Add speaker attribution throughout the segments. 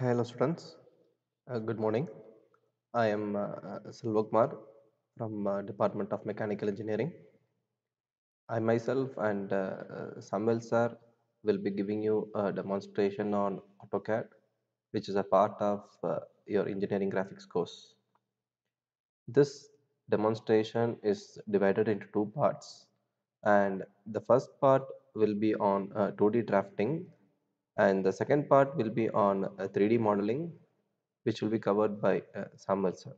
Speaker 1: Hello students, uh, good morning. I am uh, uh, from uh, Department of Mechanical Engineering. I myself and uh, uh, Samuel sir will be giving you a demonstration on AutoCAD, which is a part of uh, your engineering graphics course. This demonstration is divided into two parts and the first part will be on uh, 2D drafting and the second part will be on uh, 3D modeling which will be covered by uh, Samuel sir.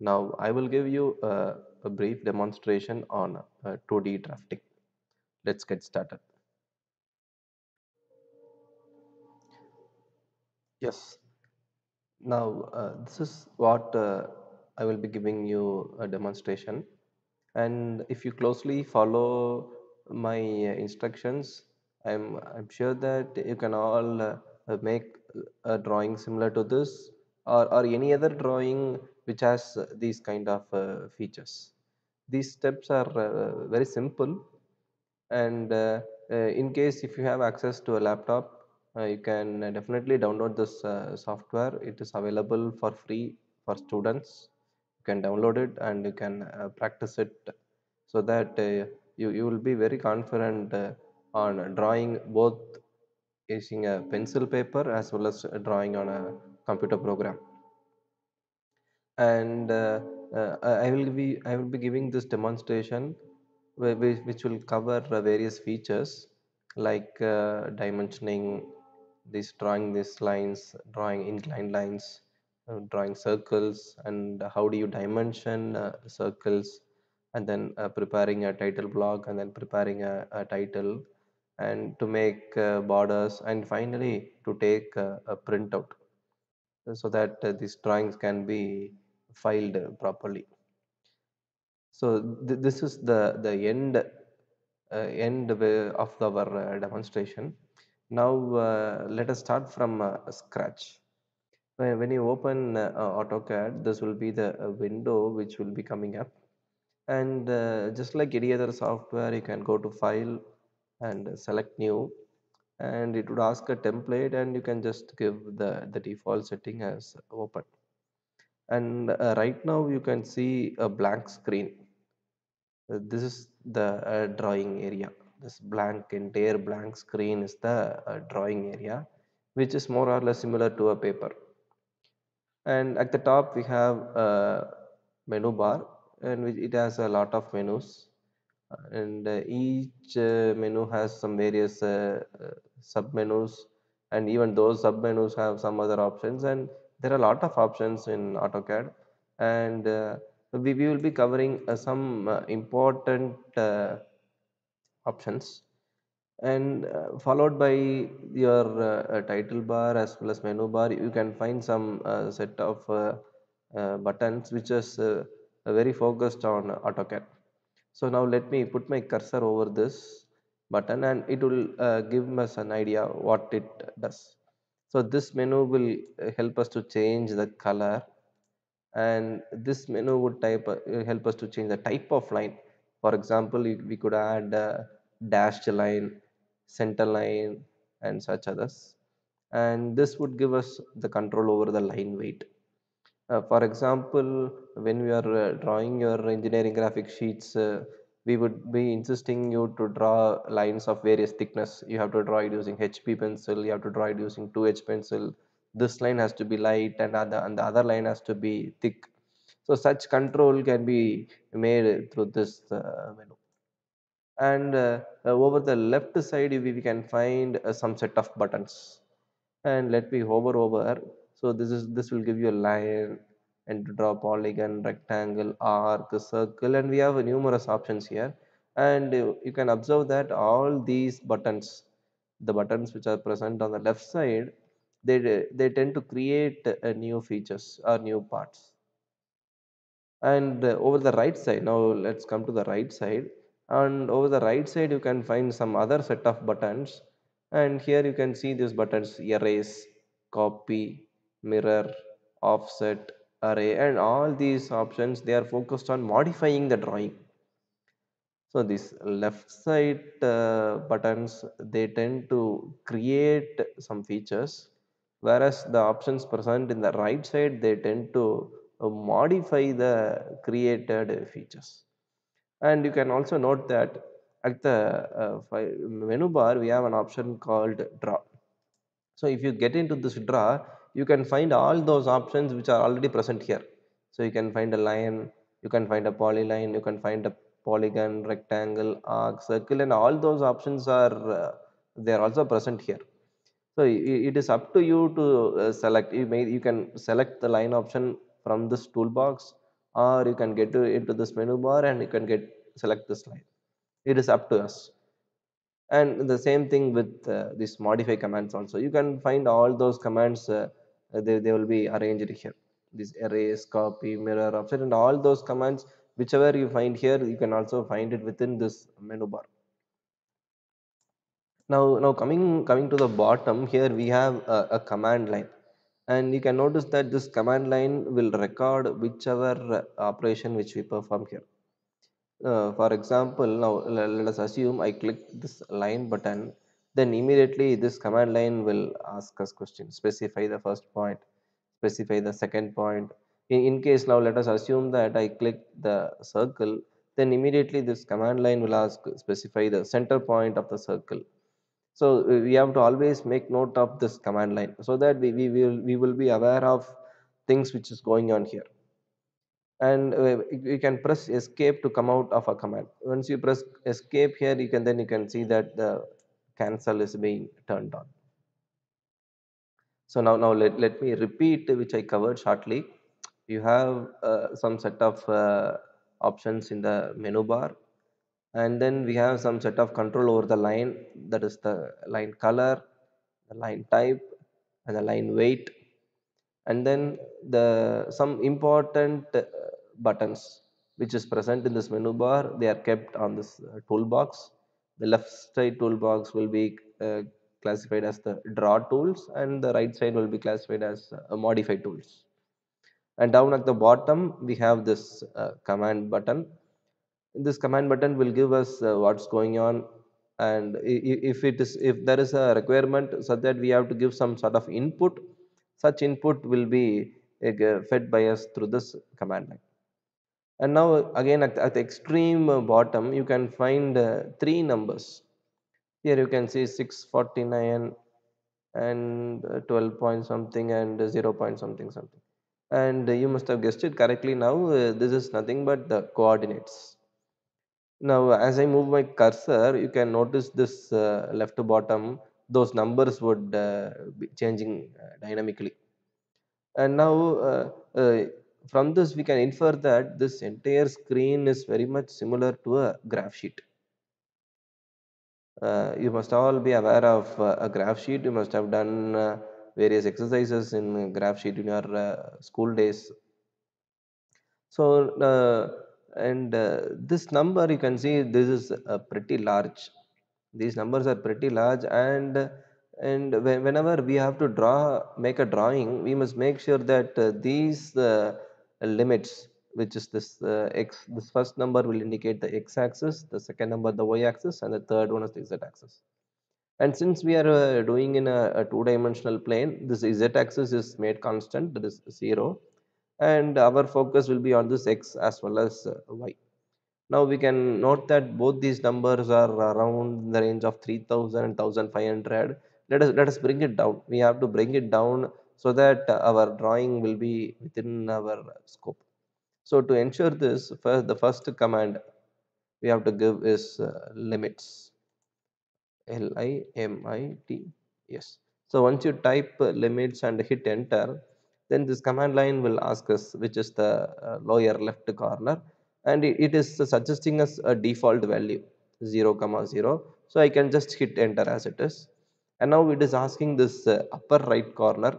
Speaker 1: Now I will give you uh, a brief demonstration on uh, 2D drafting. Let's get started. Yes. Now uh, this is what uh, I will be giving you a demonstration and if you closely follow my uh, instructions I'm, I'm sure that you can all uh, make a drawing similar to this or, or any other drawing which has these kind of uh, features. These steps are uh, very simple and uh, uh, in case if you have access to a laptop uh, you can definitely download this software it is available for free for students you can download it and you can practice it so that you, you will be very confident on drawing both using a pencil paper as well as drawing on a computer program. And uh, uh, I will be I will be giving this demonstration which, will cover various features like uh, dimensioning this drawing these lines drawing inclined lines uh, drawing circles and how do you dimension uh, circles and then uh, preparing a title block and then preparing a, a title and to make uh, borders and finally to take uh, a printout so that uh, these drawings can be filed uh, properly. So th- this is the the end uh, end of our uh, demonstration. Now uh, let us start from uh, scratch. When, you open uh, AutoCAD this will be the uh, window which will be coming up. And uh, just like any other software you can go to file and select new and it would ask a template and you can just give the the default setting as open. And uh, right now you can see a blank screen. Uh, this is the uh, drawing area. This blank entire blank screen is the uh, drawing area which is more or less similar to a paper. And at the top we have a menu bar and it has a lot of menus. Uh, and uh, each uh, menu has some various uh, sub menus. And even those sub menus have some other options. And there are a lot of options in AutoCAD. And we, we will be covering some important options. And uh, followed by your uh, title bar as well as menu bar you can find some uh, set of buttons which is very focused on AutoCAD so now let me put my cursor over this button and it will uh, give us an idea what it does. So this menu will uh, help us to change the color and this menu would type uh, help us to change the type of line. For example we could add uh, dashed line center line and such others. And this would give us the control over the line weight uh, for example when we are uh, drawing your engineering graphic sheets uh, we would be insisting you to draw lines of various thickness. You have to draw it using HB pencil you have to draw it using 2h pencil. This line has to be light and other and the other line has to be thick. So such control can be made through this uh, menu. And uh, uh, over the left side we, we can find some set of buttons. And let me hover over so this is this will give you a line and draw polygon rectangle arc circle and we have numerous options here. And you can observe that all these buttons the buttons which are present on the left side they they tend to create uh, new features or new parts. And over the right side now let's come to the right side. And over the right side you can find some other set of buttons. And here you can see these buttons erase copy mirror offset array and all these options they are focused on modifying the drawing. So these left side uh, buttons they tend to create some features whereas the options present in the right side they tend to uh, modify the created features. And you can also note that at the uh, menu bar we have an option called draw. So if you get into this draw, you can find all those options which are already present here. So you can find a line, you can find a polyline, you can find a polygon, rectangle, arc, circle, and all those options are uh, they are also present here. So it is up to you to uh, select. You may you can select the line option from this toolbox, or you can get to, into this menu bar and you can get select this line. It is up to us and the same thing with uh, this modify commands also you can find all those commands uh, they, they will be arranged here. This erase copy mirror offset and all those commands whichever you find here you can also find it within this menu bar. Now now coming coming to the bottom here we have a, a command line. And you can notice that this command line will record whichever operation which we perform here. Uh, for example, now let us assume I click this line button, then immediately this command line will ask us questions, specify the first point, specify the second point. In, in case now let us assume that I click the circle, then immediately this command line will ask specify the center point of the circle. So uh, we have to always make note of this command line so that we, we will we will be aware of things which is going on here and uh, you can press escape to come out of a command once you press escape here you can then you can see that the cancel is being turned on. So now now let, let me repeat which i covered shortly. You have uh, some set of uh, options in the menu bar. And then we have some set of control over the line. That is the line color the line type and the line weight. And then the some important uh, buttons which is present in this menu bar they are kept on this uh, toolbox the left side toolbox will be uh, classified as the draw tools and the right side will be classified as uh, modify tools. And down at the bottom we have this uh, command button. This command button will give us uh, what's going on. And if it is if there is a requirement so that we have to give some sort of input such input will be uh, fed by us through this command line and now again at, at the extreme bottom you can find uh, three numbers. Here you can see 649 and uh, 12 point something and uh, 0 point something something. And you must have guessed it correctly now uh, this is nothing but the coordinates. Now, as I move my cursor, you can notice this uh, left to bottom, those numbers would be changing dynamically. And now, from this, we can infer that this entire screen is very much similar to a graph sheet. Uh, you must all be aware of uh, a graph sheet. You must have done uh, various exercises in graph sheet in your uh, school days So, uh, and uh, this number you can see this is pretty large. These numbers are pretty large, and and whenever we have to draw, make a drawing, we must make sure that uh, these uh, limits, which is this uh, x, this first number will indicate the x-axis, the second number the y-axis, and the third one is the z-axis. And since we are uh, doing in a, a two-dimensional plane, this z-axis is made constant, that is zero, and our focus will be on this x as well as uh, y. Now we can note that both these numbers are around the range of 3000 and 1500. Let us let us bring it down. We have to bring it down so that our drawing will be within our scope. So to ensure this, first, the first command we have to give is uh, limits L I M I T. Yes. So once you type uh, limits and hit enter, then this command line will ask us which is the uh, lower left corner and it, it is suggesting us a default value 0 comma 0. So I can just hit enter as it is. And now it is asking this uh, upper right corner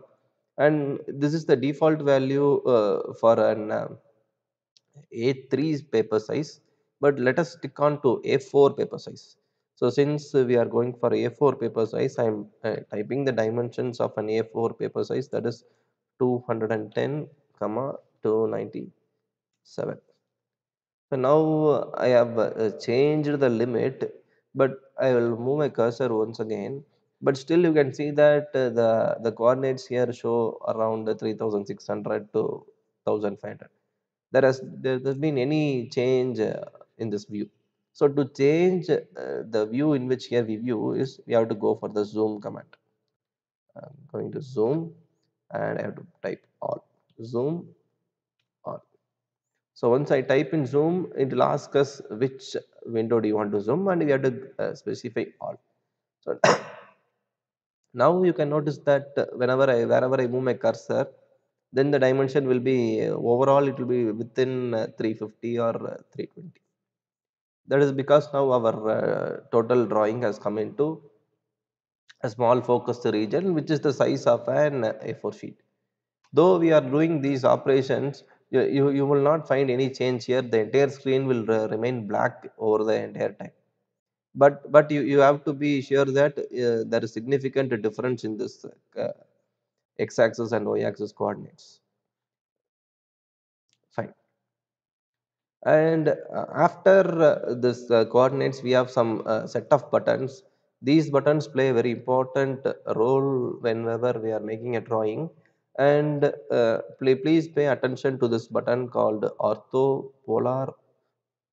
Speaker 1: and this is the default value uh, for an uh, A3 paper size, but let us stick on to A4 paper size. So since we are going for A4 paper size, I am uh, typing the dimensions of an A4 paper size that is 210 comma 297. So now uh, I have uh, changed the limit, but I will move my cursor once again but still you can see that uh, the the coordinates here show around 3600 to 1500 there has there, there's been any change uh, in this view. So to change uh, the view in which here we view is we have to go for the zoom command. I'm going to zoom and i have to type all. Zoom all. So once i type in zoom it will ask us which window do you want to zoom and we have to uh, specify all. So now you can notice that uh, whenever I wherever I move my cursor, then the dimension will be uh, overall it will be within uh, 350 or uh, 320. That is because now our total drawing has come into a small focused region which is the size of an uh, A4 sheet. Though we are doing these operations, you, you, you will not find any change here. The entire screen will remain black over the entire time but but you, you have to be sure that uh, there is significant difference in this uh, x-axis and y-axis coordinates. Fine. And uh, after uh, this uh, coordinates we have some uh, set of buttons. These buttons play a very important role whenever we are making a drawing. And please pay attention to this button called ortho polar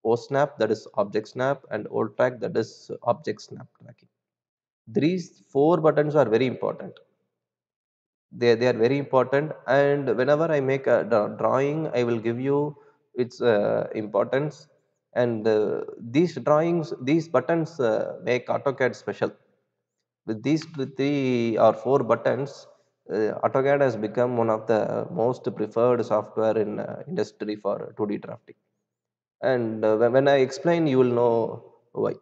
Speaker 1: OSNAP that is object snap and OTRACK that is object snap tracking. These four buttons are very important. They, they are very important and whenever I make a drawing I will give you its uh, importance and uh, these drawings these buttons uh, make AutoCAD special. With these three or four buttons uh, AutoCAD has become one of the most preferred software in uh, industry for 2D drafting and uh, when I explain you will know why.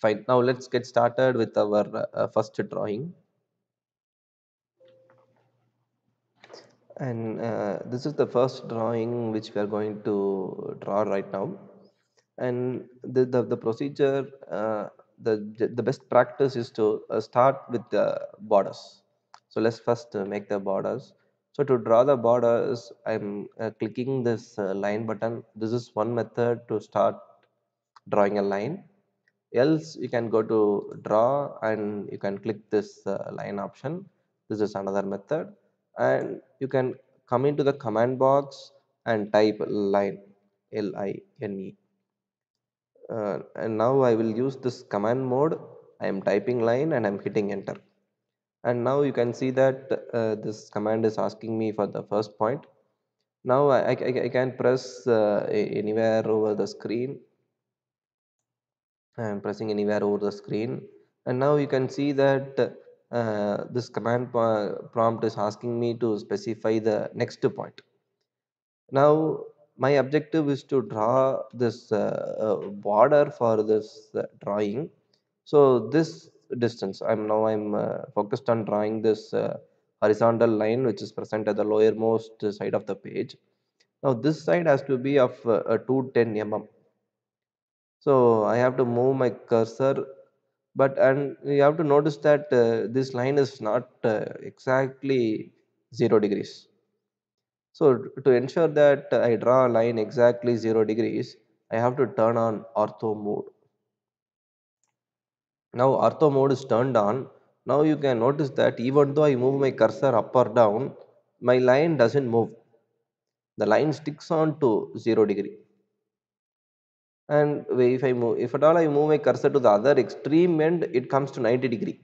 Speaker 1: Fine. Now let's get started with our uh, first drawing. And uh, this is the first drawing which we are going to draw right now. And the, the, the procedure, uh, the, the best practice is to uh, start with the borders. So let's first uh, make the borders. So to draw the borders, I'm uh, clicking this uh, line button. This is one method to start drawing a line. Else you can go to draw and you can click this uh, line option. This is another method. And you can come into the command box and type line, L-I-N-E. Uh, and now I will use this command mode. I am typing line and I'm hitting enter and now you can see that uh, this command is asking me for the first point. Now I, I, I can press uh, anywhere over the screen. I am pressing anywhere over the screen. And now you can see that uh, this command prompt is asking me to specify the next point. Now my objective is to draw this uh, uh, border for this uh, drawing. So this distance. I'm now i'm uh, focused on drawing this uh, horizontal line which is present at the lowermost side of the page. Now this side has to be of uh, 210 mm. So i have to move my cursor but and you have to notice that uh, this line is not exactly 0 degrees. So to ensure that i draw a line exactly 0 degrees i have to turn on ortho mode now ortho mode is turned on. Now you can notice that even though I move my cursor up or down, my line doesn't move. The line sticks on to 0 degree. And if I move, if at all I move my cursor to the other extreme end, it comes to 90 degree.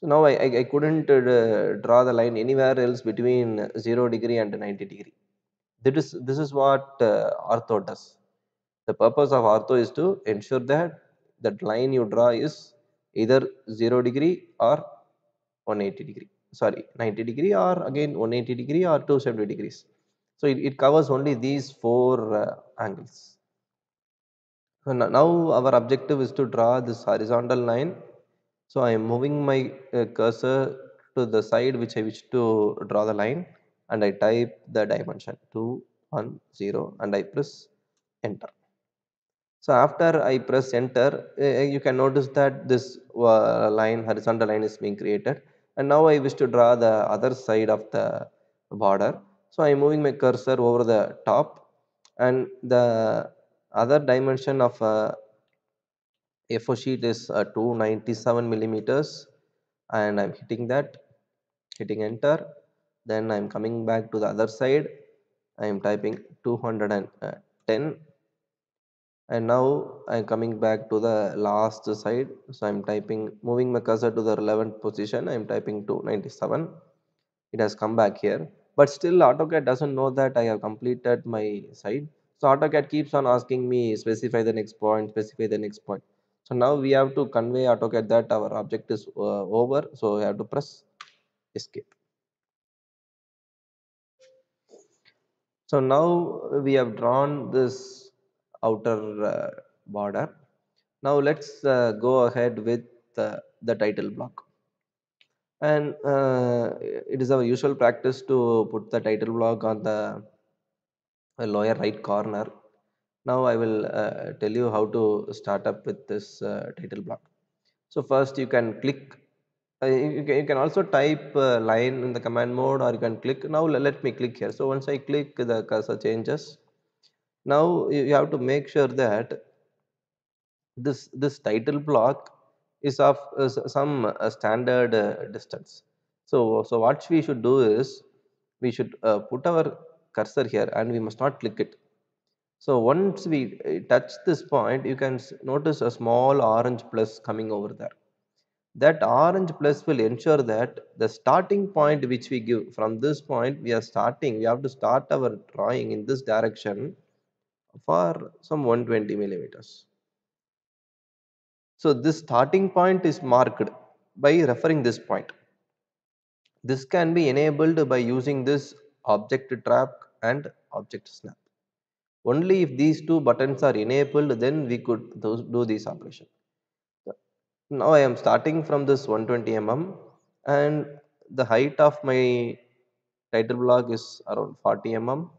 Speaker 1: So now I, I, I couldn't uh, draw the line anywhere else between 0 degree and 90 degree. This is, this is what uh, ortho does. The purpose of ortho is to ensure that that line you draw is either 0 degree or 180 degree. Sorry 90 degree or again 180 degree or 270 degrees. So it, it covers only these four uh, angles. So now our objective is to draw this horizontal line. So i am moving my uh, cursor to the side which i wish to draw the line and i type the dimension 210 and i press enter so after I press enter, uh, you can notice that this uh, line, horizontal line is being created. And now I wish to draw the other side of the border. So I am moving my cursor over the top and the other dimension of uh, A4 sheet is uh, 297 millimeters and I'm hitting that, hitting enter. Then I'm coming back to the other side. I'm typing 210 and now I'm coming back to the last side. So I'm typing, moving my cursor to the relevant position. I'm typing 297. It has come back here, but still AutoCAD doesn't know that I have completed my side. So AutoCAD keeps on asking me specify the next point, specify the next point. So now we have to convey AutoCAD that our object is uh, over. So we have to press escape. So now we have drawn this outer uh, border. Now let's uh, go ahead with uh, the title block. And uh, it is our usual practice to put the title block on the lower right corner. Now I will uh, tell you how to start up with this uh, title block. So first you can click you, can, you can also type line in the command mode or you can click now let me click here so once i click the cursor changes now you have to make sure that this this title block is of uh, some uh, standard uh, distance. So so what we should do is we should uh, put our cursor here and we must not click it. So once we uh, touch this point you can notice a small orange plus coming over there. That orange plus will ensure that the starting point which we give from this point we are starting we have to start our drawing in this direction for some 120 millimeters. So this starting point is marked by referring this point. This can be enabled by using this object track and object snap. Only if these two buttons are enabled then we could do this operation. Now I am starting from this 120 mm and the height of my title block is around 40 mm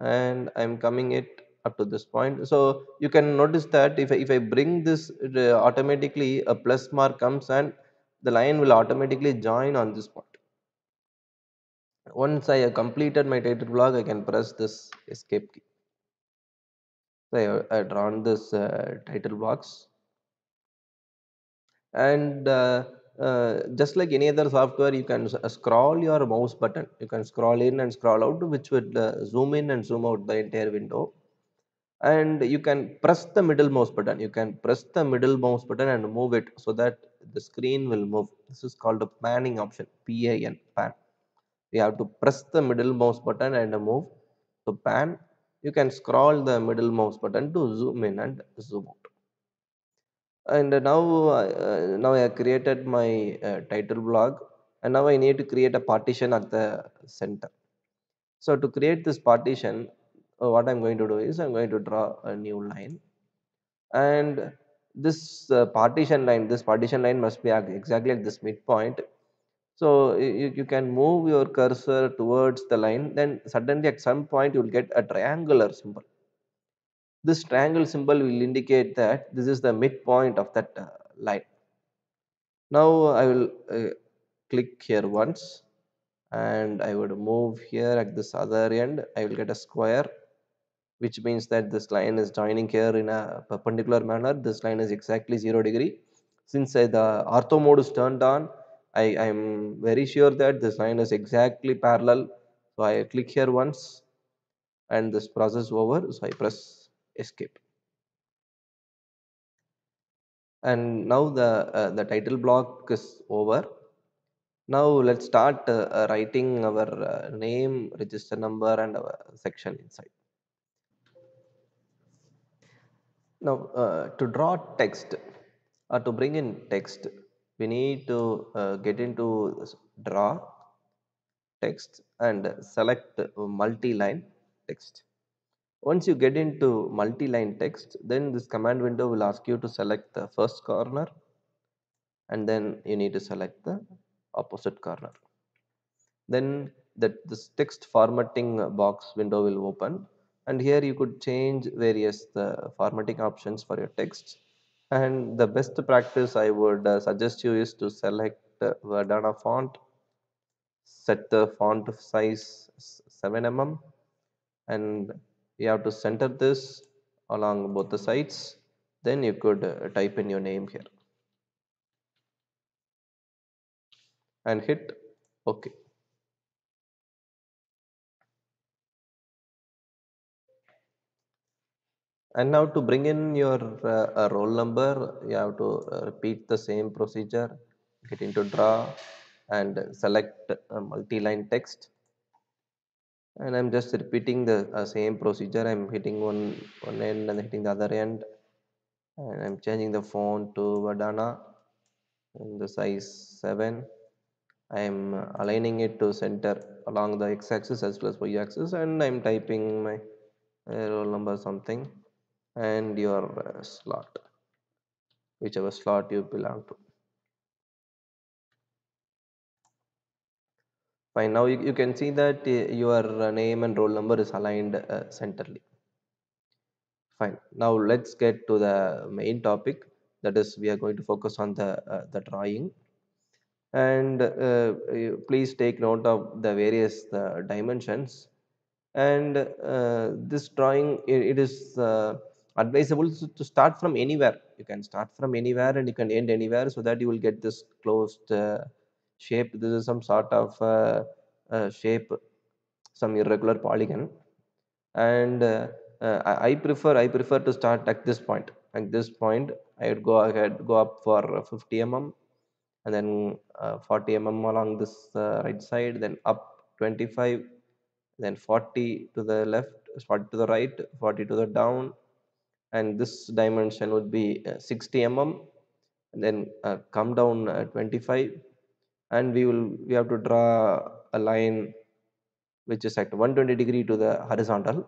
Speaker 1: and I'm coming it up to this point. So you can notice that if I, if I bring this uh, automatically a plus mark comes and the line will automatically join on this point. Once I have completed my title block, I can press this escape key. So I have, drawn this uh, title box and uh, uh, just like any other software you can uh, scroll your mouse button. You can scroll in and scroll out which would uh, zoom in and zoom out the entire window. And you can press the middle mouse button. You can press the middle mouse button and move it so that the screen will move. This is called a panning option pan pan. You have to press the middle mouse button and move. To pan. You can scroll the middle mouse button to zoom in and zoom out and now uh, now I created my uh, title block and now I need to create a partition at the center. So to create this partition uh, what I'm going to do is I'm going to draw a new line. And this uh, partition line this partition line must be exactly at this midpoint. So you, you can move your cursor towards the line. Then suddenly at some point you will get a triangular symbol this triangle symbol will indicate that this is the midpoint of that uh, line. Now I will uh, click here once and I would move here at this other end. I will get a square which means that this line is joining here in a perpendicular manner. This line is exactly 0 degree. Since uh, the ortho mode is turned on, I am very sure that this line is exactly parallel. So I click here once and this process over. So I press escape. And now the uh, the title block is over. Now let's start uh, uh writing our uh, name register number and our section inside. Now uh, to draw text or to bring in text we need to uh, get into draw text and select multi-line text once you get into multi-line text, then this command window will ask you to select the first corner and then you need to select the opposite corner. Then that this text formatting box window will open and here you could change various the formatting options for your text and the best practice I would uh, suggest you is to select uh, Verdana font set the font size 7 mm and you have to center this along both the sides then you could uh, type in your name here and hit OK. And now to bring in your uh, roll number, you have to uh, repeat the same procedure, get into draw and select multi-line text. And I'm just repeating the uh, same procedure. I'm hitting one, one end and hitting the other end. And I'm changing the font to Verdana and the size 7. I'm aligning it to center along the x-axis as well as y-axis and I'm typing my roll number something and your uh, slot whichever slot you belong to fine. Now you, you can see that uh, your name and roll number is aligned uh, centrally fine. Now let's get to the main topic. That is we are going to focus on the uh, the drawing. And uh, please take note of the various uh, dimensions. And uh, this drawing it, it is advisable to start from anywhere. You can start from anywhere and you can end anywhere so that you will get this closed uh, shape this is some sort of uh, uh, shape some irregular polygon. And uh, uh, I, I, prefer i prefer to start at this point. At this point i would go ahead go up for 50 mm and then uh, 40 mm along this right side then up 25 then 40 to the left 40 to the right 40 to the down. And this dimension would be uh, 60 mm and then uh, come down uh, 25 and we will we have to draw a line which is at 120 degree to the horizontal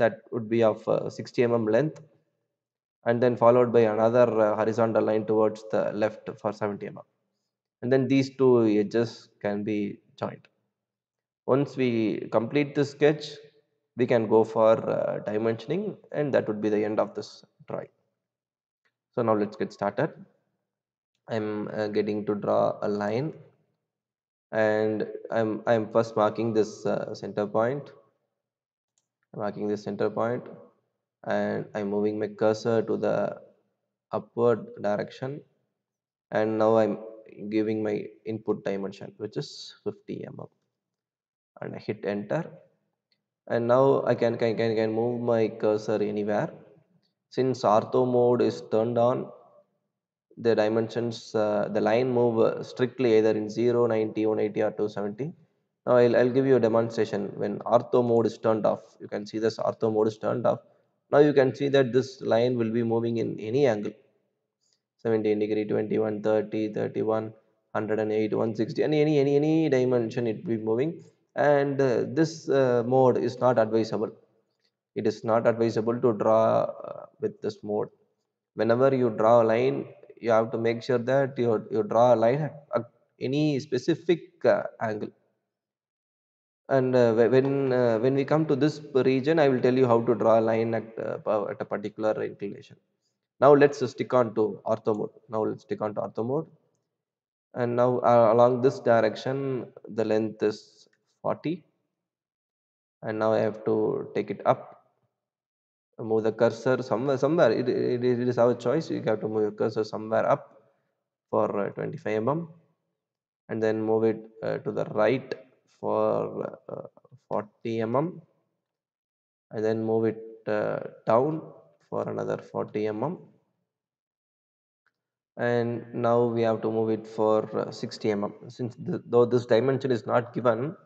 Speaker 1: that would be of 60 mm length and then followed by another horizontal line towards the left for 70 mm and then these two edges can be joined once we complete the sketch we can go for uh, dimensioning and that would be the end of this drawing. So now let's get started. I'm uh, getting to draw a line and I'm, I'm first marking this uh, center point. Marking this center point and I'm moving my cursor to the upward direction. And now I'm giving my input dimension which is 50 mm and I hit enter. And now I can, can, can, can move my cursor anywhere. Since ortho mode is turned on the dimensions uh, the line move strictly either in 0 90 180 or 270 now I'll, I'll give you a demonstration. When ortho mode is turned off you can see this ortho mode is turned off. Now you can see that this line will be moving in any angle. 17 degree 21 30 31 108 160 any any any any dimension it will be moving. And uh, this uh, mode is not advisable. It is not advisable to draw uh, with this mode. Whenever you draw a line you have to make sure that you, you draw a line at any specific uh, angle. And uh, when uh, when we come to this region i will tell you how to draw a line at, at a particular inclination. Now let's stick on to ortho mode now let's stick on to ortho mode and now along this direction the length is 40 and now I have to take it up move the cursor somewhere somewhere. It, it, it is our choice. You have to move your cursor somewhere up for uh, 25 mm and then move it uh, to the right for uh, 40 mm and then move it uh, down for another 40 mm and now we have to move it for uh, 60 mm since the, though this dimension is not given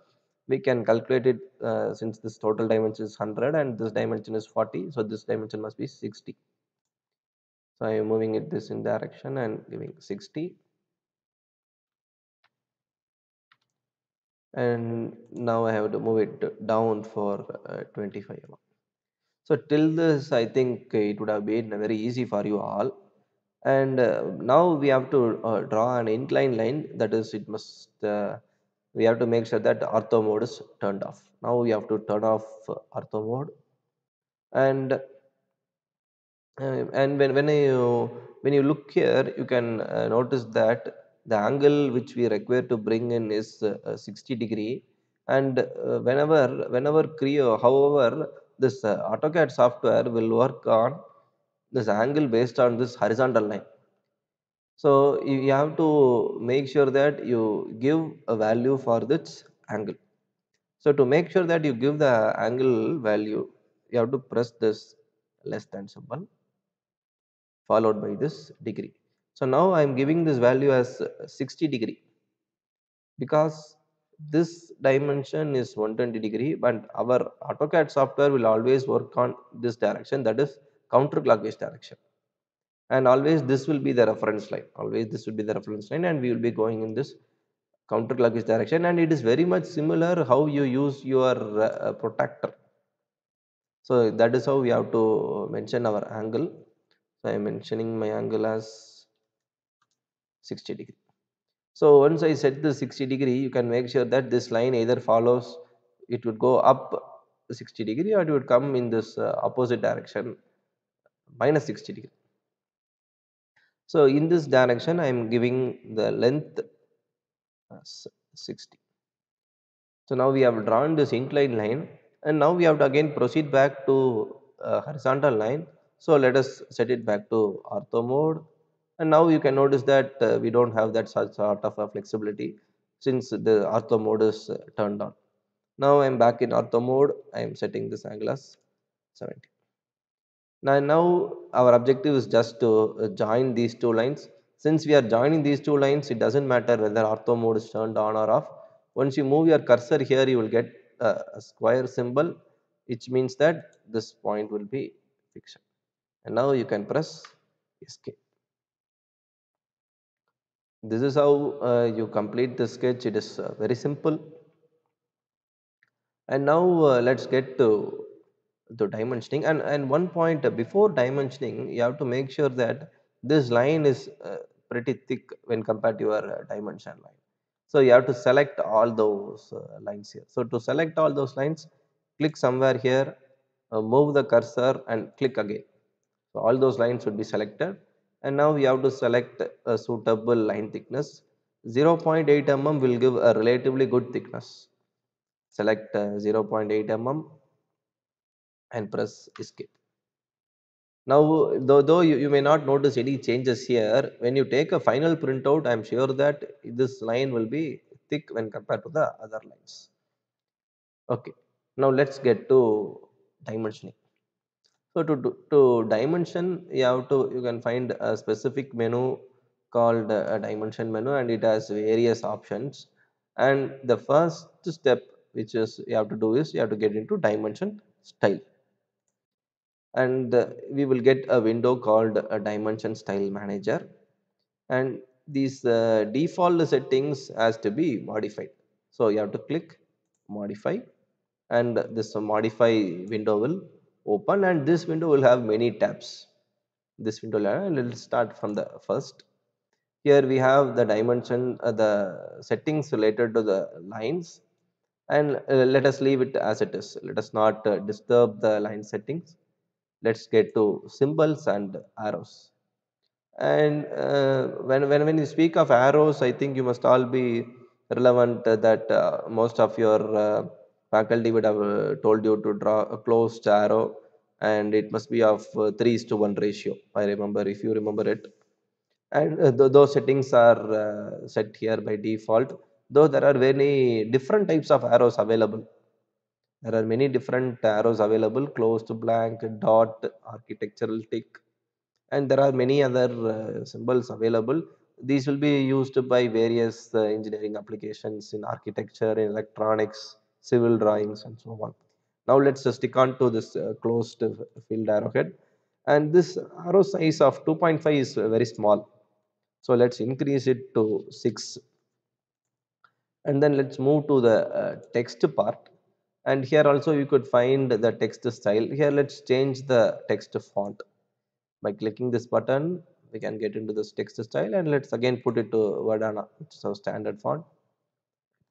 Speaker 1: we can calculate it uh, since this total dimension is 100 and this dimension is 40 so this dimension must be 60 so i am moving it this in direction and giving 60 and now i have to move it down for uh, 25 mm so till this i think it would have been very easy for you all. And uh, now we have to uh, draw an inclined line that is it must uh, we have to make sure that ortho mode is turned off. Now we have to turn off ortho mode. And uh, and when, when you when you look here you can uh, notice that the angle which we require to bring in is uh, 60 degree. And whenever whenever creo however this AutoCAD software will work on this angle based on this horizontal line. So you have to make sure that you give a value for this angle. So to make sure that you give the angle value, you have to press this less than symbol followed by this degree. So now I am giving this value as uh, 60 degree because this dimension is 120 degree but our AutoCAD software will always work on this direction that is counterclockwise direction and always this will be the reference line. Always this will be the reference line and we will be going in this counterclockwise direction. And it is very much similar how you use your uh, protractor so that is how we have to mention our angle. So i am mentioning my angle as 60 degree. So once i set the 60 degree you can make sure that this line either follows it would go up 60 degree or it would come in this uh, opposite direction minus 60 degree so in this direction i am giving the length as 60 so now we have drawn this inclined line and now we have to again proceed back to uh, horizontal line so let us set it back to ortho mode and now you can notice that uh, we don't have that such sort of a flexibility since the ortho mode is uh, turned on. Now I am back in ortho mode, I am setting this angle as 70. Now, now our objective is just to uh, join these two lines. Since we are joining these two lines, it doesn't matter whether ortho mode is turned on or off. Once you move your cursor here, you will get a, square symbol, which means that this point will be fixed and now you can press escape this is how uh, you complete the sketch it is uh, very simple and now uh, let's get to the dimensioning and and one point uh, before dimensioning you have to make sure that this line is uh, pretty thick when compared to your uh, dimension line. So you have to select all those lines here. So to select all those lines click somewhere here move the cursor and click again. So all those lines should be selected. And now we have to select a suitable line thickness. 0.8 mm will give a relatively good thickness. Select uh, 0.8 mm and press escape. Now, though, though you, you may not notice any changes here, when you take a final printout, I am sure that this line will be thick when compared to the other lines. Okay, now let's get to dimensioning. So to, to, to dimension, you have to, you can find a specific menu called uh, a dimension menu and it has various options. And the first step which is you have to do is you have to get into dimension style. And uh, we will get a window called a dimension style manager. And these uh, default settings has to be modified. So you have to click modify. And this modify window will open. And this window will have many tabs. This window and let's start from the first. Here we have the dimension uh, the settings related to the lines. And uh, let us leave it as it is. Let us not uh, disturb the line settings let's get to symbols and arrows. And uh, when, when when you speak of arrows i think you must all be relevant that uh, most of your uh, faculty would have uh, told you to draw a closed arrow and it must be of uh, 3 is to 1 ratio i remember if you remember it. And uh, th those settings are set here by default though there are many different types of arrows available there are many different arrows available closed blank dot architectural tick. And there are many other uh, symbols available. These will be used by various uh, engineering applications in architecture in electronics civil drawings and so on. Now let's stick on to this uh, closed filled arrowhead. And this arrow size of 2.5 is very small. So let's increase it to 6 and then let's move to the uh, text part and here also you could find the text style. Here let's change the text font. By clicking this button we can get into this text style and let's again put it to Verdana which is our standard font.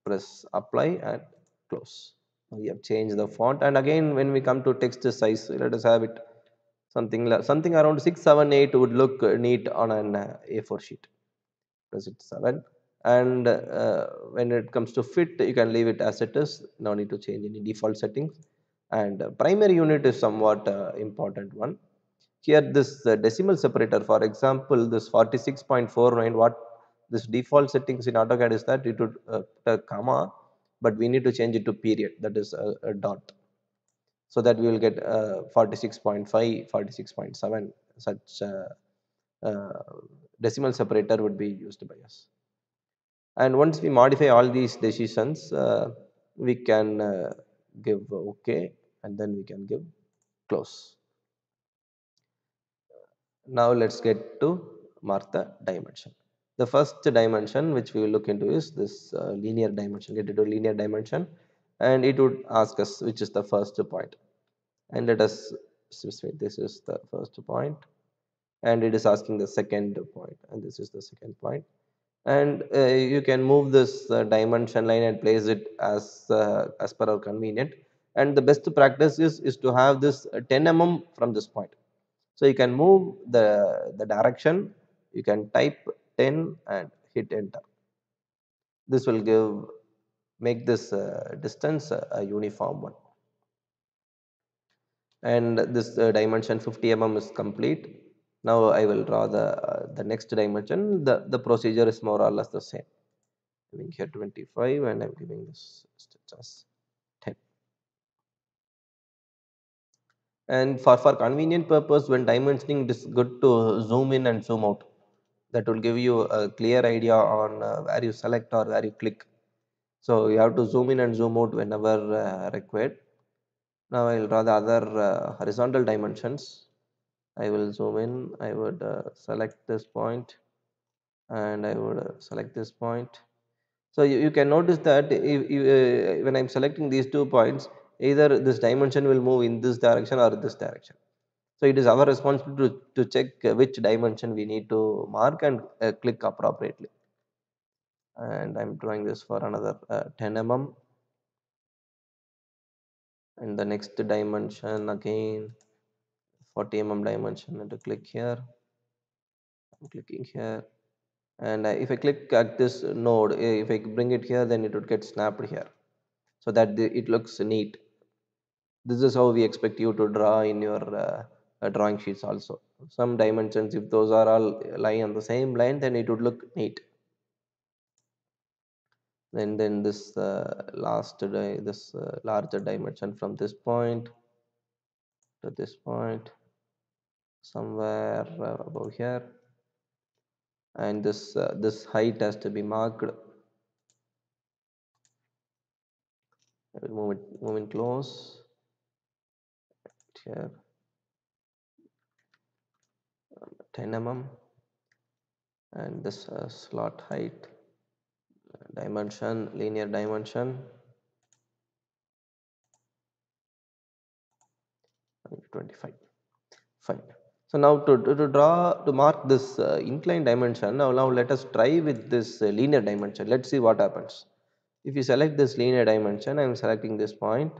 Speaker 1: Press apply and close we have changed the font and again when we come to text size let us have it something something around 678 would look neat on an uh, a4 sheet press it 7 and uh, when it comes to fit you can leave it as it is. No need to change any default settings. And uh, primary unit is somewhat uh, important one. Here this uh, decimal separator for example this 46.49 what this default settings in AutoCAD is that it would uh, put a comma but we need to change it to period that is a, a dot. So that we will get uh, 46.5 46.7 such uh, uh, decimal separator would be used by us and once we modify all these decisions uh, we can uh, give ok and then we can give close. Now let's get to Martha dimension. The first dimension which we will look into is this uh, linear dimension get into linear dimension. And it would ask us which is the first point. And let us specify this is the first point. And it is asking the second point and this is the second point and uh, you can move this uh, dimension line and place it as uh, as per our convenient. And the best practice is is to have this 10 mm from this point. So you can move the the direction. You can type 10 and hit enter. This will give make this uh, distance a, uniform one. And this uh, dimension 50 mm is complete. Now i will draw the uh, the next dimension the the procedure is more or less the same. Giving here 25 and i'm giving this as 10 and for for convenient purpose when dimensioning it is good to zoom in and zoom out. That will give you a clear idea on uh, where you select or where you click. So you have to zoom in and zoom out whenever uh, required. Now I will draw the other uh, horizontal dimensions. I will zoom in, I would uh, select this point and I would uh, select this point. So you, you can notice that if, uh, when I am selecting these two points, either this dimension will move in this direction or this direction. So it is our responsibility to, to check which dimension we need to mark and uh, click appropriately. And I am drawing this for another uh, 10 mm and the next dimension again 40 mm dimension and to click here. I'm clicking here. And if I click at this node if I bring it here then it would get snapped here. So that the, it looks neat. This is how we expect you to draw in your uh, uh, drawing sheets also. Some dimensions if those are all lying on the same line then it would look neat. And then this uh, last this uh, larger dimension from this point to this point somewhere above here. And this uh, this height has to be marked. I will move it move it close here. Um, 10 mm. And this uh, slot height. Dimension linear dimension. 25 fine so now to, to, to draw to mark this uh, inclined dimension now, now let us try with this uh, linear dimension. Let's see what happens. If you select this linear dimension i am selecting this point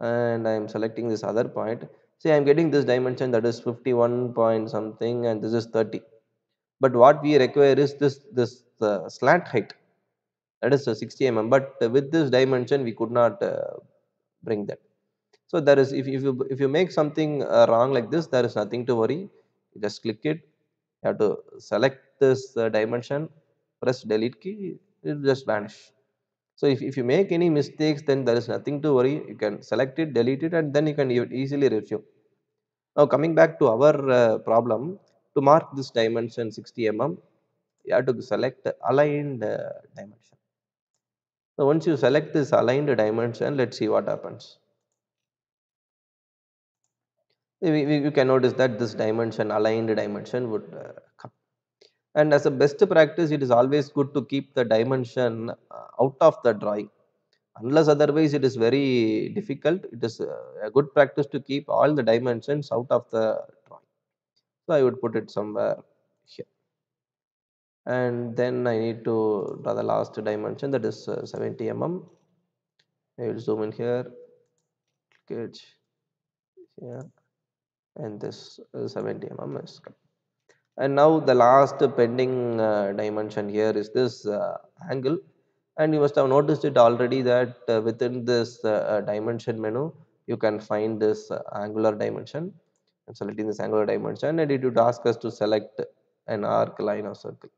Speaker 1: and i am selecting this other point. See i am getting this dimension that is 51 point something and this is 30 but what we require is this this uh, slant height. That is 60 mm. But with this dimension we could not uh, bring that so there is if, if you if you make something uh, wrong like this there is nothing to worry. You just click it. You have to select this uh, dimension press delete key it will just vanish. So if, if you make any mistakes then there is nothing to worry. You can select it delete it and then you can easily review. Now coming back to our uh, problem to mark this dimension 60 mm you have to select aligned uh, dimension. So once you select this aligned dimension, let's see what happens. We, we, you can notice that this dimension, aligned dimension would uh, come. And as a best practice, it is always good to keep the dimension uh, out of the drawing. Unless otherwise it is very difficult, it is uh, a good practice to keep all the dimensions out of the drawing. So I would put it somewhere here and then I need to draw the last dimension that is uh, 70 mm. I will zoom in here, click here, and this uh, 70 mm is. And now the last pending uh, dimension here is this uh, angle, and you must have noticed it already that within this dimension menu you can find this angular dimension I'm selecting this angular dimension and it would ask us to select an arc, line or circle.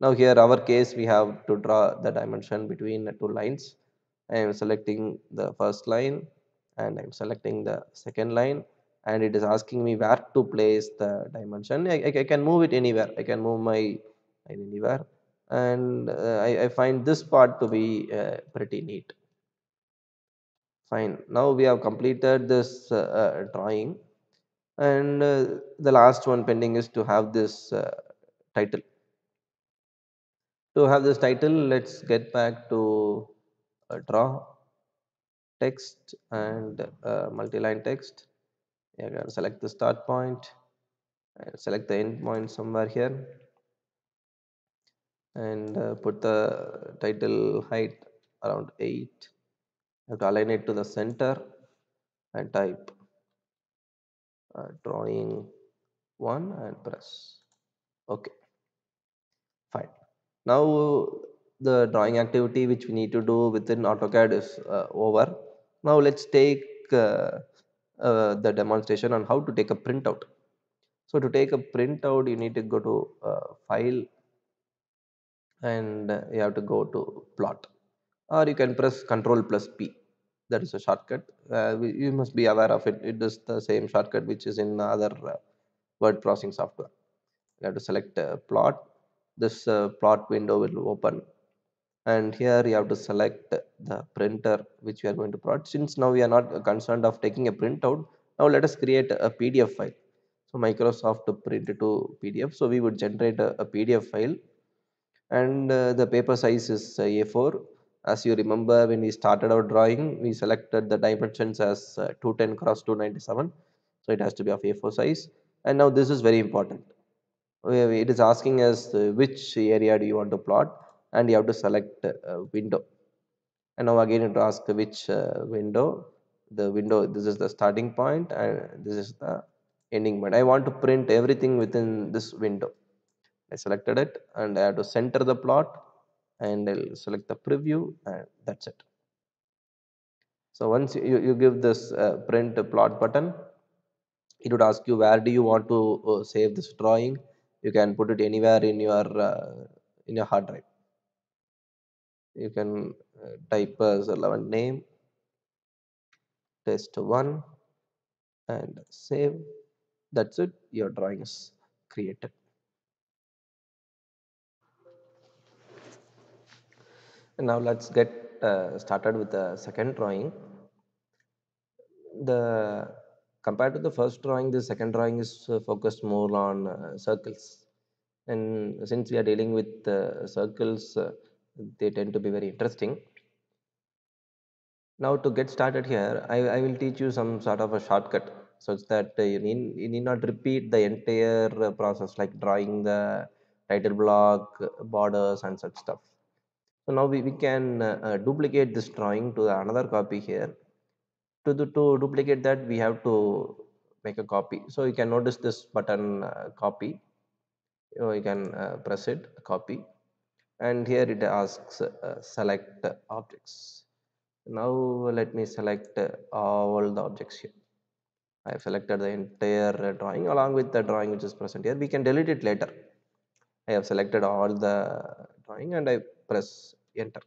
Speaker 1: Now here our case we have to draw the dimension between the two lines. I am selecting the first line and I am selecting the second line and it is asking me where to place the dimension. I, I, can move it anywhere. I can move my anywhere and uh, I, I find this part to be uh, pretty neat. Fine. Now we have completed this uh, uh, drawing and uh, the last one pending is to have this uh, title to have this title let's get back to draw text and multi-line text you can select the start point. And select the end point somewhere here. And uh, put the title height around 8 you have to align it to the center and type uh, drawing 1 and press. Ok fine. Now the drawing activity which we need to do within AutoCAD is uh, over. Now let's take uh, uh, the demonstration on how to take a printout. So to take a printout you need to go to uh, file and you have to go to plot. Or you can press Ctrl plus P. That is a shortcut. Uh, you must be aware of it. It is the same shortcut which is in other uh, word processing software. You have to select plot. This uh, plot window will open and here you have to select the printer which we are going to plot since now we are not concerned of taking a printout now let us create a pdf file. So microsoft print to pdf so we would generate a, a pdf file. And uh, the paper size is uh, a4 as you remember when we started our drawing we selected the dimensions as uh, 210 cross 297 so it has to be of a4 size. And now this is very important. It is asking us uh, which area do you want to plot and you have to select window. And now again it ask which uh, window. The window this is the starting point and this is the ending point. I want to print everything within this window. I selected it and i have to center the plot and i'll select the preview and that's it. So once you, you give this uh, print plot button it would ask you where do you want to uh, save this drawing? You can put it anywhere in your uh, in your hard drive you can uh, type as relevant name test one and save. That's it. Your drawing is created. And now let's get uh, started with the second drawing. The compared to the first drawing the second drawing is uh, focused more on uh, circles. And since we are dealing with uh, circles uh, they tend to be very interesting. Now to get started here I, I will teach you some sort of a shortcut such that uh, you, need, you need not repeat the entire uh, process like drawing the title block borders and such stuff. So now we, we can uh, duplicate this drawing to another copy here. To, to duplicate that we have to make a copy. So you can notice this button uh, copy. You, you can uh, press it copy and here it asks uh, select objects. Now let me select uh, all the objects here. I have selected the entire drawing along with the drawing which is present here. We can delete it later. I have selected all the drawing and I press enter.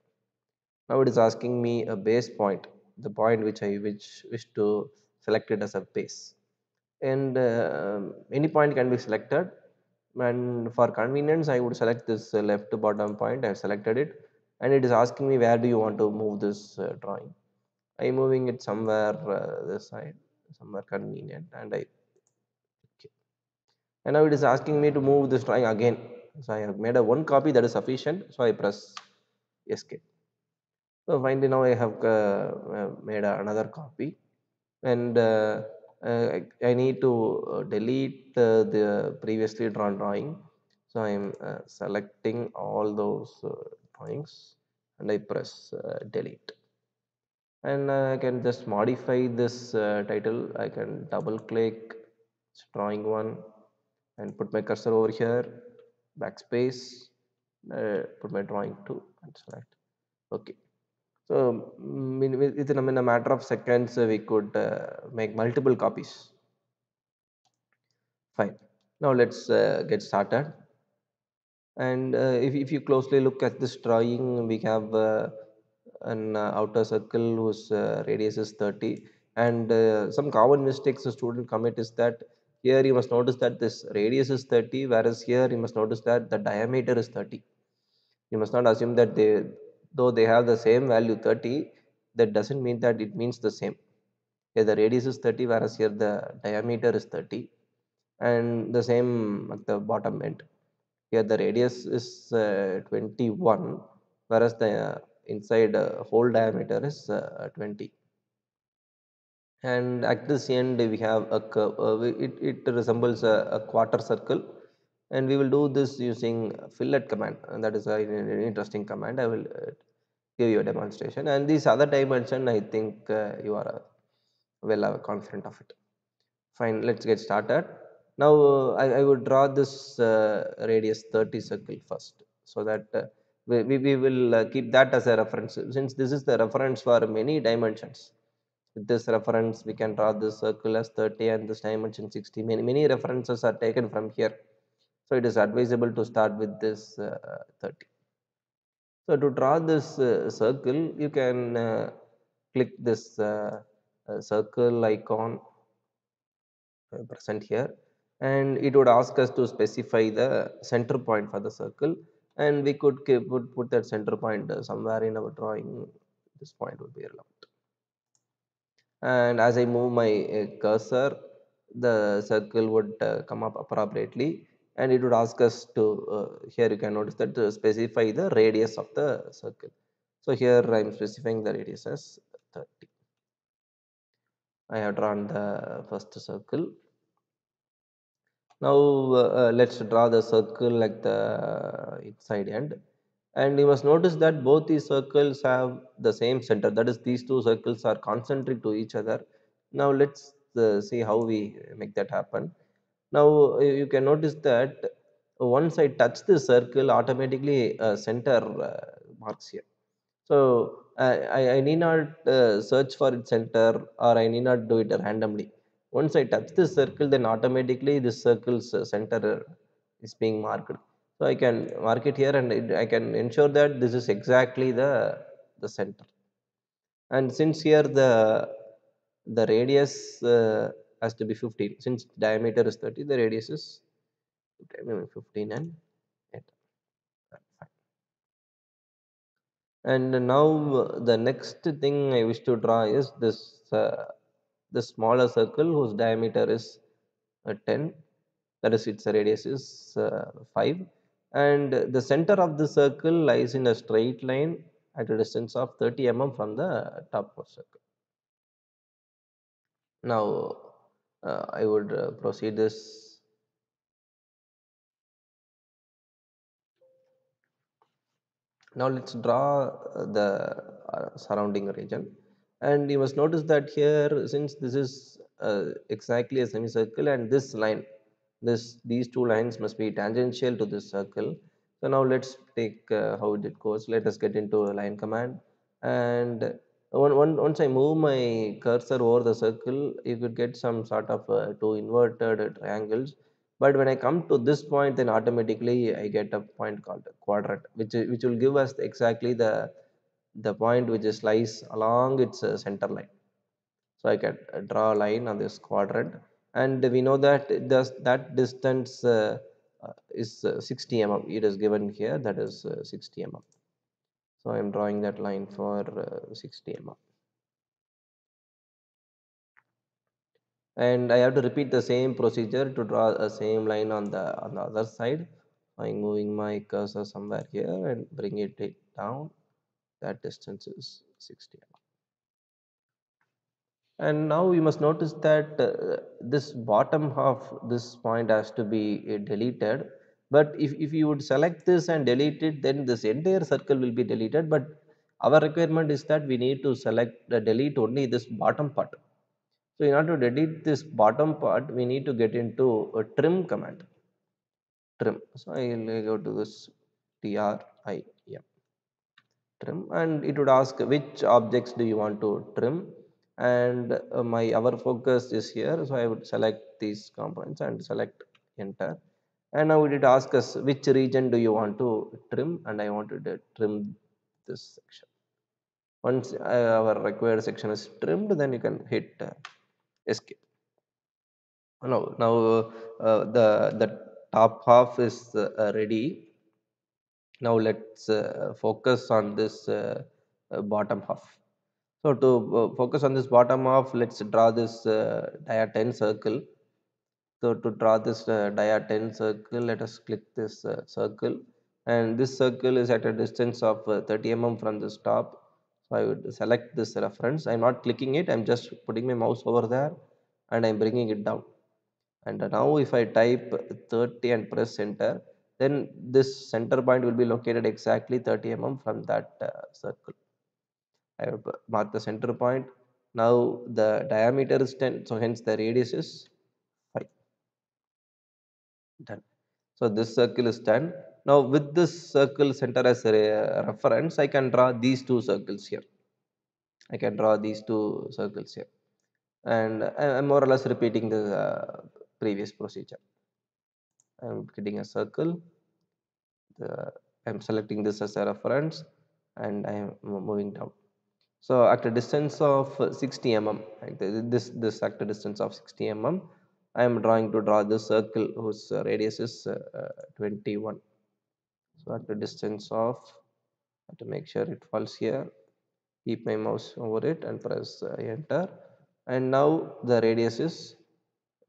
Speaker 1: Now it is asking me a base point the point which I which wish to select it as a base. And uh, any point can be selected and for convenience I would select this uh, left bottom point. I have selected it. And it is asking me where do you want to move this uh, drawing? I am moving it somewhere uh, this side somewhere convenient. And I okay. and now it is asking me to move this drawing again. So I have made a one copy that is sufficient. So I press escape. So finally now I have uh, uh, made another copy. And uh, I, I need to uh, delete uh, the previously drawn drawing. So I am uh, selecting all those uh, drawings and I press uh, delete. And uh, I can just modify this uh, title. I can double click drawing one and put my cursor over here backspace uh, put my drawing two and select. Okay so mm, in, within a, in a matter of seconds uh, we could uh, make multiple copies. Fine. Now let's uh, get started. And if, if you closely look at this drawing we have an outer circle whose radius is 30 and uh, some common mistakes a student commit is that here you must notice that this radius is 30 whereas here you must notice that the diameter is 30 you must not assume that they though they have the same value 30 that doesn't mean that it means the same. Here the radius is 30 whereas here the diameter is 30 and the same at the bottom end. Here the radius is uh, 21 whereas the uh, inside uh, hole diameter is uh, 20 and at this end we have a curve uh, it, it resembles a, a quarter circle and we will do this using fillet command. And that is an interesting command. I will uh, give you a demonstration. And this other dimension i think uh, you are uh, well confident of it. Fine let's get started. Now uh, I, I would draw this uh, radius 30 circle first so that uh, we, we, we will keep that as a reference. Since this is the reference for many dimensions with this reference we can draw this circle as 30 and this dimension 60 many many references are taken from here so it is advisable to start with this uh, 30 so to draw this uh, circle you can uh, click this circle icon present here. And it would ask us to specify the center point for the circle. And we could put, put that center point somewhere in our drawing. This point would be relevant and as I move my cursor the circle would come up appropriately and it would ask us to uh, here you can notice that to specify the radius of the circle. So here I am specifying the radius as 30 I have drawn the first circle. Now uh, uh, let's draw the circle like the inside end. And you must notice that both these circles have the same center. That is these two circles are concentric to each other. Now let's uh, see how we make that happen now you can notice that once i touch the circle automatically uh, center uh, marks here so I, I need not uh, search for its center or I need not do it randomly. Once I touch this circle, then automatically this circle's uh, center is being marked. So I can mark it here and I can ensure that this is exactly the the center. And since here the the radius uh, has to be 15, since diameter is 30, the radius is 15 and 8. And now uh, the next thing I wish to draw is this uh, the smaller circle whose diameter is uh, 10 that is its radius is uh, 5 and the center of the circle lies in a straight line at a distance of 30 mm from the topmost circle. Now uh, I would uh, proceed this. Now let's draw uh, the uh, surrounding region. And you must notice that here since this is uh, exactly a semicircle and this line this these two lines must be tangential to this circle. So now let's take how it goes. Let us get into a line command. And one, once I move my cursor over the circle you could get some sort of uh, two inverted triangles. But when I come to this point then automatically I get a point called a quadrant which which will give us exactly the the point which is lies along its uh, center line. So I can uh, draw a line on this quadrant and we know that this, that distance uh, uh, is uh, 60 mm it is given here that is uh, 60 mm so I am drawing that line for uh, 60 mm and I have to repeat the same procedure to draw the same line on the on the other side. I'm moving my cursor somewhere here and bring it down. That distance is 60 mm and now you must notice that uh, this bottom half this point has to be uh, deleted but if, if you would select this and delete it then this entire circle will be deleted. But our requirement is that we need to select uh, delete only this bottom part. So in order to delete this bottom part we need to get into a trim command. Trim. So i will go to this trim trim. And it would ask which objects do you want to trim? And uh, my our focus is here. So i would select these components and select enter and now it asks us which region do you want to trim? And I wanted to trim this section. Once uh, our required section is trimmed then you can hit uh, escape. Now now uh, the the top half is uh, ready. Now let's uh, focus on this uh, bottom half. So to focus on this bottom half let's draw this uh, dia 10 circle so to draw this uh, dia 10 circle let us click this uh, circle. And this circle is at a distance of uh, 30 mm from this top. So i would select this reference. I'm not clicking it. I'm just putting my mouse over there and i'm bringing it down. And now if i type 30 and press enter then this center point will be located exactly 30 mm from that uh, circle. I have marked the center point. Now the diameter is 10 so hence the radius is 5 done. So this circle is done. Now with this circle center as a reference i can draw these two circles here. I can draw these two circles here. And I- i'm more or less repeating the uh, previous procedure. I'm getting a circle. The, i'm selecting this as a reference and i'm moving down. So at a distance of 60 mm like th- this this at a distance of 60 mm i am drawing to draw this circle whose radius is uh, 21 so at the distance of to make sure it falls here. Keep my mouse over it and press uh, enter. And now the radius is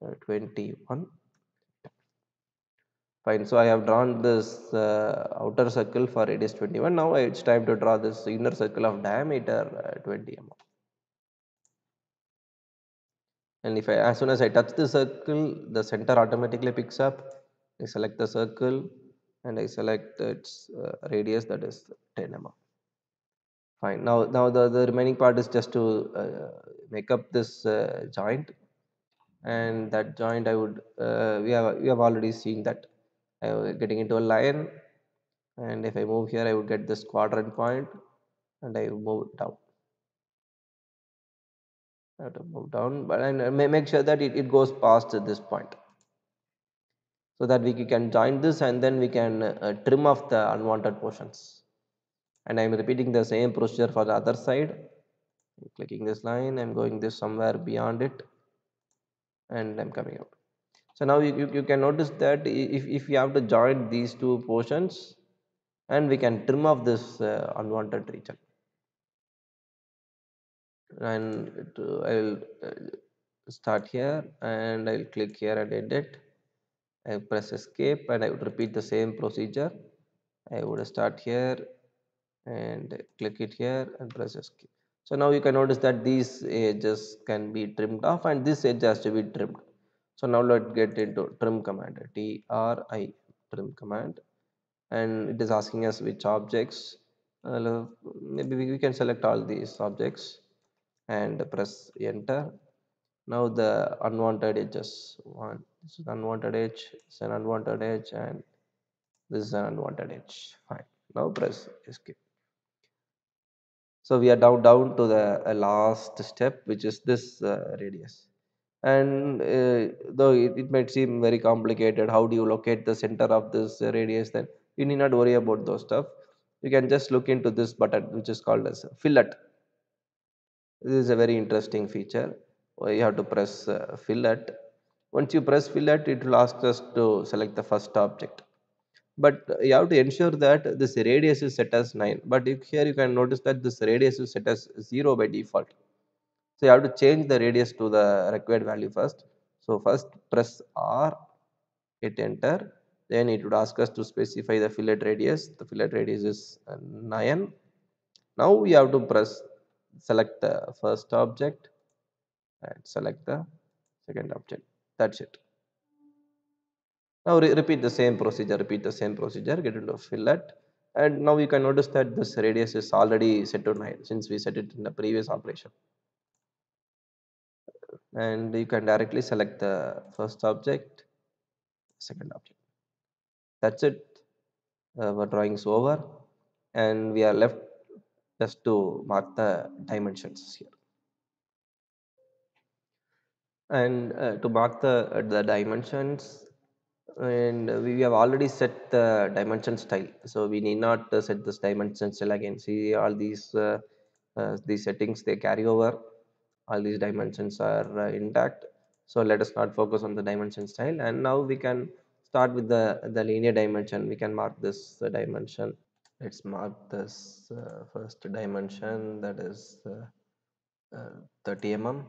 Speaker 1: uh, 21 fine. So i have drawn this uh, outer circle for radius 21 now it's time to draw this inner circle of diameter uh, 20 mm and if I as soon as I touch the circle the center automatically picks up. I select the circle and I select its uh, radius that is 10 mm fine. Now now the, the remaining part is just to uh, make up this uh, joint. And that joint I would uh, we have we have already seen that I was getting into a line. And if I move here I would get this quadrant point and I move it down have to move down but and make sure that it, it goes past this point. So that we can join this and then we can uh, trim off the unwanted portions. And I'm repeating the same procedure for the other side. I'm clicking this line I'm going this somewhere beyond it and I'm coming out. So now you, you, you can notice that if, if you have to join these two portions and we can trim off this uh, unwanted region and it, uh, start here and I will click here and edit I press escape and I would repeat the same procedure. I would start here and click it here and press escape. So now you can notice that these edges can be trimmed off and this edge has to be trimmed. So now let's get into trim command t r i trim command. And it is asking us which objects uh, maybe we can select all these objects and press enter. Now the unwanted edges. One this is unwanted edge it's an unwanted edge and this is an unwanted edge. Fine. Now press escape. So we are down down to the uh, last step which is this uh, radius. And uh, though it, it might seem very complicated how do you locate the center of this radius then you need not worry about those stuff. You can just look into this button which is called as fillet this is a very interesting feature. You have to press uh, fillet once you press fillet it will ask us to select the first object. But you have to ensure that this radius is set as 9 but here you can notice that this radius is set as 0 by default. So you have to change the radius to the required value first. So first press r hit enter. Then it would ask us to specify the fillet radius. The fillet radius is uh, 9 now we have to press select the first object and select the second object. That's it. Now re- repeat the same procedure repeat the same procedure get into fillet. And now you can notice that this radius is already set to 9 since we set it in the previous operation. And you can directly select the first object second object. That's it. Uh, our drawing is over. And we are left just to mark the dimensions here. And uh, to mark the uh, the dimensions and we have already set the dimension style. So we need not uh, set this dimension style again. See all these uh, these settings they carry over. All these dimensions are intact. So let us not focus on the dimension style. And now we can start with the the linear dimension. We can mark this dimension let's mark this uh, first dimension that is uh, uh, 30 mm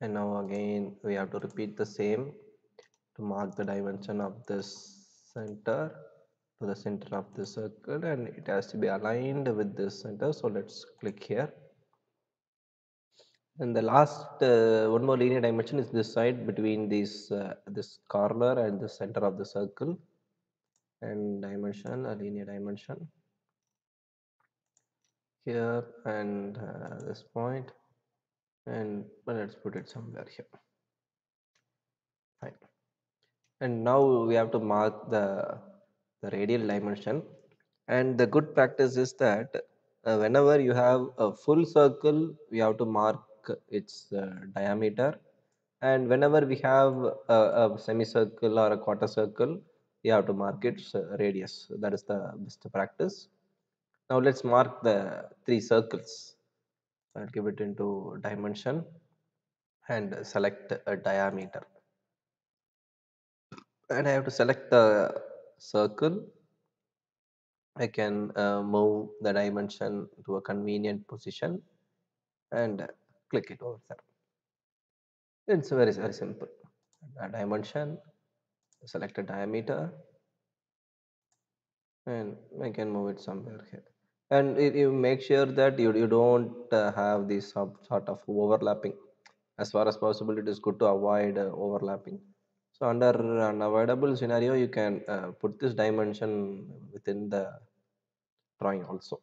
Speaker 1: and now again we have to repeat the same to mark the dimension of this center to the center of the circle and it has to be aligned with this center. So let's click here. And the last uh, one more linear dimension is this side between this uh, this corner and the center of the circle and dimension a linear dimension. Here and uh, this point and let's put it somewhere here. Fine. And now we have to mark the the radial dimension. And the good practice is that uh, whenever you have a full circle we have to mark its uh, diameter. And whenever we have a, a semicircle or a quarter circle you have to mark its uh, radius that is the best practice now let's mark the three circles i'll give it into dimension and select a diameter and I have to select the circle. I can uh, move the dimension to a convenient position and click it over there. It's very, very simple. A dimension, select a diameter, and I can move it somewhere here. And you make sure that you, you don't uh, have this sort of overlapping. As far as possible, it is good to avoid uh, overlapping. So under unavoidable scenario, you can uh, put this dimension within the drawing also.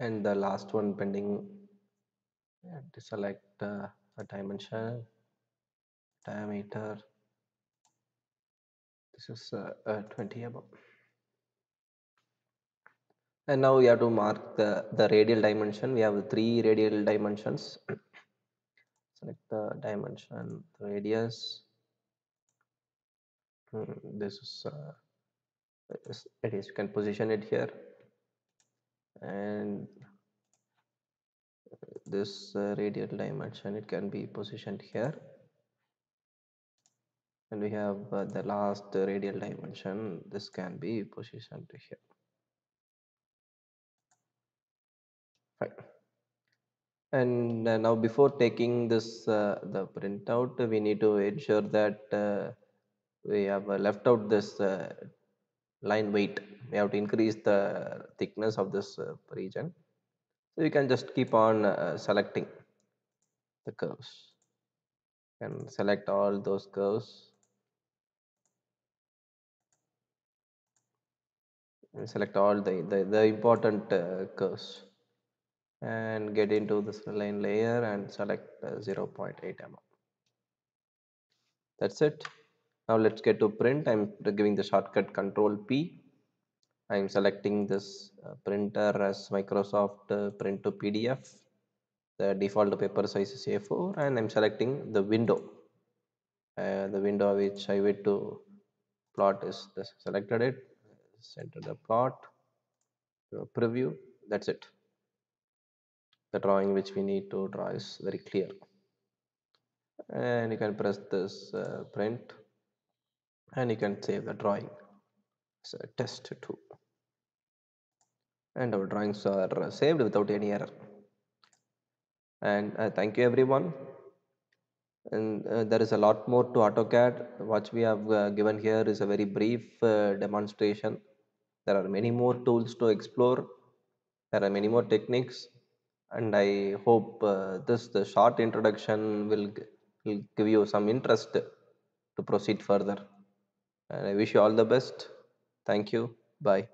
Speaker 1: And the last one pending, to select a dimension, diameter. This is uh, uh, 20 above. And now we have to mark the, the radial dimension. We have three radial dimensions. select the dimension, the radius. Hmm, this is uh, it is you can position it here and this uh, radial dimension it can be positioned here and we have uh, the last radial dimension. This can be positioned here. And uh, now before taking this uh, the printout we need to ensure that uh, we have uh, left out this uh, line weight. We have to increase the thickness of this region. So you can just keep on selecting the curves. And select all those curves and select all the the, the important uh, curves and get into this line layer and select uh, 0.8 mm. That's it. Now let's get to print. I'm giving the shortcut control p. I'm selecting this uh, printer as microsoft uh, print to pdf the default paper size is a4 and i'm selecting the window. Uh, the window which i wish to plot is this selected it center the plot preview that's it. The drawing which we need to draw is very clear. And you can press this uh, print and you can save the drawing. So test 2 and our drawings are saved without any error. And uh, thank you everyone. And uh, there is a lot more to AutoCAD. What we have uh, given here is a very brief uh, demonstration there are many more tools to explore. There are many more techniques. And I hope uh, this the short introduction will, will give you some interest to proceed further. And I wish you all the best. Thank you. Bye